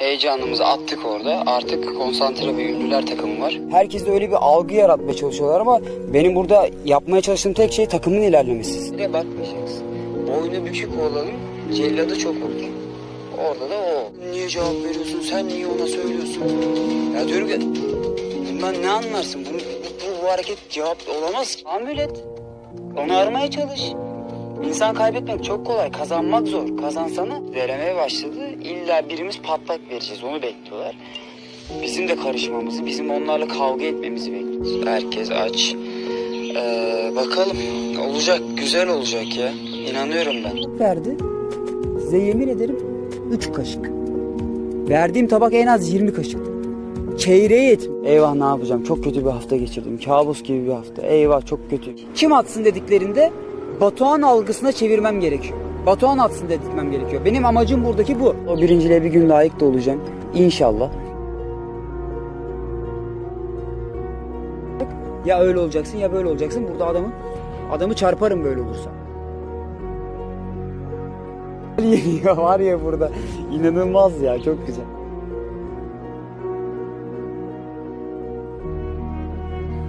Heyecanımızı attık orada. Artık konsantre ve ünlüler takımı var. Herkes de öyle bir algı yaratmaya çalışıyorlar ama benim burada yapmaya çalıştığım tek şey takımın ilerlemesi. Nereye bakmayacaksın. Boynu bükük olalım, celladı çok olur. Orada da o. Niye cevap veriyorsun, sen niye ona söylüyorsun? Ya diyorum ki, bundan ne anlarsın? Bunu, bu, bu, bu hareket cevap olamaz. Tahammül et. Onu aramaya çalış. İnsan kaybetmek çok kolay, kazanmak zor. Kazansana veremeye başladı. İlla birimiz patlak vereceğiz, onu bekliyorlar. Bizim de karışmamızı, bizim onlarla kavga etmemizi bekliyoruz. Herkes aç. Ee, bakalım, olacak, güzel olacak ya. İnanıyorum ben. Verdi. Size yemin ederim 3 kaşık. Verdiğim tabak en az 20 kaşık. Çeyreği yetim. Eyvah ne yapacağım? Çok kötü bir hafta geçirdim. Kabus gibi bir hafta. Eyvah çok kötü. Kim atsın dediklerinde Batuhan algısına çevirmem gerekiyor. Batuhan atsın dedirtmem gerekiyor. Benim amacım buradaki bu. O birinciliğe bir gün layık da olacağım. İnşallah. Ya öyle olacaksın ya böyle olacaksın. Burada adamı adamı çarparım böyle olursa. ya var ya burada. İnanılmaz ya çok güzel.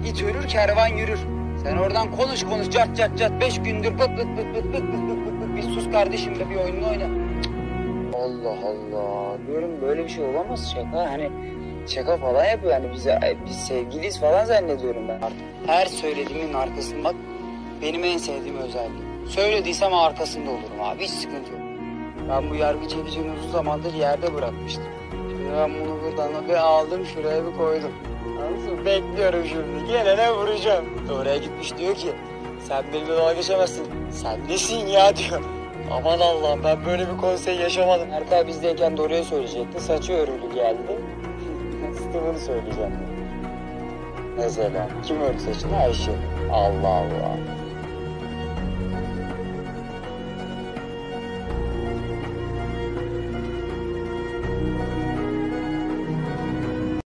İt ölür kervan yürür. Sen oradan konuş konuş cat cat cat beş gündür bık bık bık bık bık bık bık bık bık bir sus kardeşim de bir oyununu oyna. Allah Allah diyorum böyle bir şey olamaz şaka hani şaka falan yapıyor yani bize biz sevgiliyiz falan zannediyorum ben. Her söylediğimin arkasında bak benim en sevdiğim özelliğim. Söylediysem arkasında olurum abi hiç sıkıntı yok. Ben bu yargı çekicini uzun zamandır yerde bırakmıştım. Ben bunu buradan bir aldım şuraya bir koydum. Nasıl bekliyorum şimdi gelene vuracağım. Oraya gitmiş diyor ki sen benimle dalga geçemezsin. Sen nesin ya diyor. Aman Allah'ım ben böyle bir konsey yaşamadım. Erkay bizdeyken doğruya söyleyecekti. Saçı örülü geldi. Steven'ı söyleyeceğim. Mesela kim ördü saçını? Ayşe. Allah Allah.